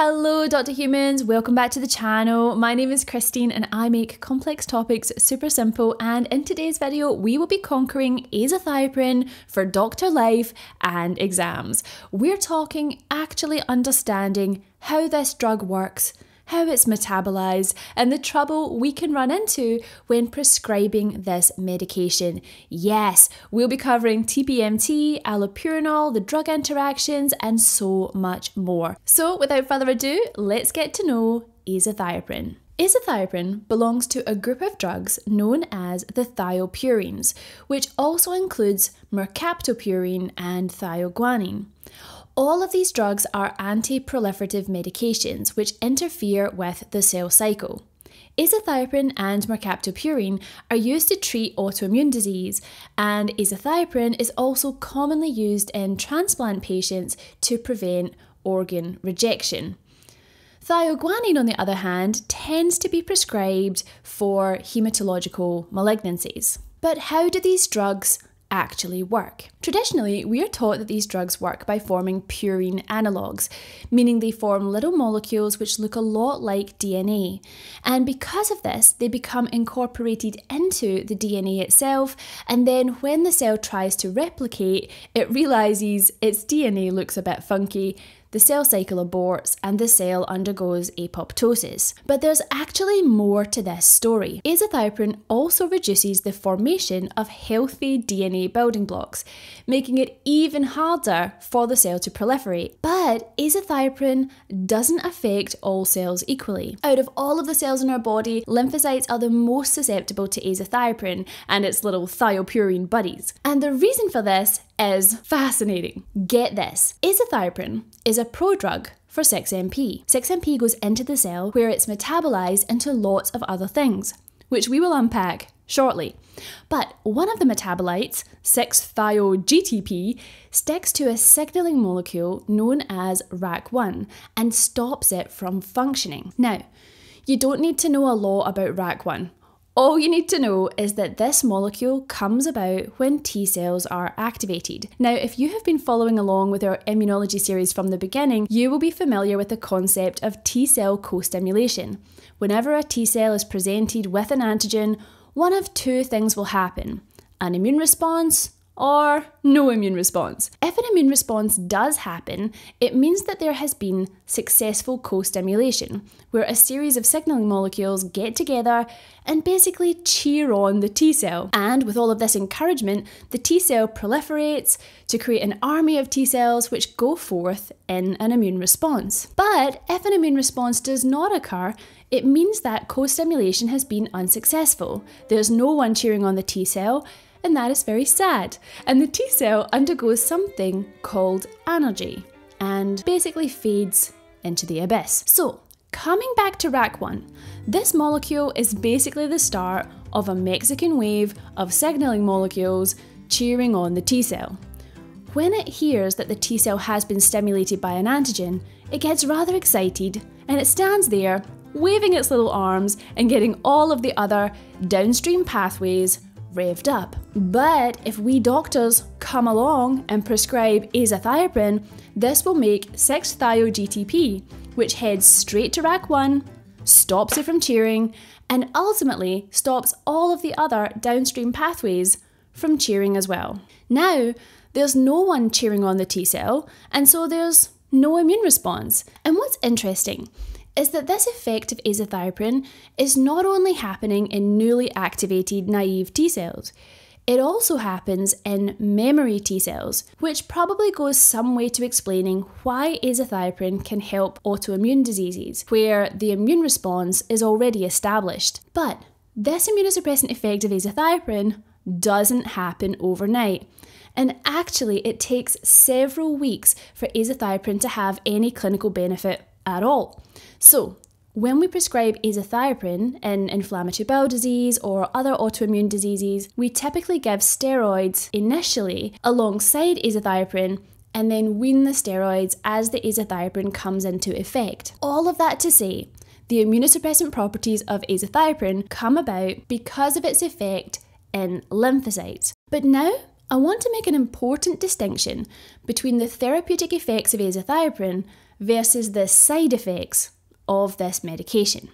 Hello, Dr. Humans. Welcome back to the channel. My name is Kristeen and I make complex topics super simple. And in today's video, we will be conquering azathioprine for doctor life and exams. We're talking actually understanding how this drug works how it's metabolized, and the trouble we can run into when prescribing this medication. Yes, we'll be covering TPMT, allopurinol, the drug interactions, and so much more. So, without further ado, let's get to know azathioprine. Azathioprine belongs to a group of drugs known as the thiopurines, which also includes mercaptopurine and thioguanine. All of these drugs are anti proliferative medications which interfere with the cell cycle. Azathioprine and mercaptopurine are used to treat autoimmune disease, and azathioprine is also commonly used in transplant patients to prevent organ rejection. Thioguanine, on the other hand, tends to be prescribed for hematological malignancies. But how do these drugs actually work. Traditionally, we are taught that these drugs work by forming purine analogues, meaning they form little molecules which look a lot like DNA. And because of this, they become incorporated into the DNA itself, and then when the cell tries to replicate, it realizes its DNA looks a bit funky the cell cycle aborts and the cell undergoes apoptosis. But there's actually more to this story. Azathioprine also reduces the formation of healthy DNA building blocks, making it even harder for the cell to proliferate. But azathioprine doesn't affect all cells equally. Out of all of the cells in our body, lymphocytes are the most susceptible to azathioprine and its little thiopurine buddies. And the reason for this is fascinating. Get this azathioprine is a prodrug for 6MP. 6MP goes into the cell where it's metabolized into lots of other things, which we will unpack shortly. But one of the metabolites, 6-thio-GTP, sticks to a signaling molecule known as RAC1 and stops it from functioning. Now, you don't need to know a lot about RAC1. All you need to know is that this molecule comes about when T cells are activated. Now, if you have been following along with our immunology series from the beginning, you will be familiar with the concept of T cell co stimulation. Whenever a T cell is presented with an antigen, one of two things will happen an immune response or no immune response. If an immune response does happen, it means that there has been successful co stimulation, where a series of signaling molecules get together and basically cheer on the T cell. And with all of this encouragement, the T cell proliferates to create an army of T cells which go forth in an immune response. But if an immune response does not occur, it means that co stimulation has been unsuccessful. There's no one cheering on the T cell and that is very sad. And the T cell undergoes something called anergy and basically fades into the abyss. So, coming back to RAC1, this molecule is basically the start of a Mexican wave of signaling molecules cheering on the T cell. When it hears that the T cell has been stimulated by an antigen, it gets rather excited and it stands there, waving its little arms and getting all of the other downstream pathways revved up. But if we doctors come along and prescribe azathioprine, this will make 6-thio-GTP, which heads straight to RAC1, stops it from cheering, and ultimately stops all of the other downstream pathways from cheering as well. Now, there's no one cheering on the T cell, and so there's no immune response. And what's interesting is that this effect of azathioprine is not only happening in newly activated naive T cells, it also happens in memory T cells, which probably goes some way to explaining why azathioprine can help autoimmune diseases, where the immune response is already established. But this immunosuppressant effect of azathioprine doesn't happen overnight. And actually, it takes several weeks for azathioprine to have any clinical benefit at all. So, when we prescribe azathioprine in inflammatory bowel disease or other autoimmune diseases, we typically give steroids initially alongside azathioprine and then wean the steroids as the azathioprine comes into effect. All of that to say, the immunosuppressant properties of azathioprine come about because of its effect in lymphocytes. But now I want to make an important distinction between the therapeutic effects of azathioprine versus the side effects of this medication.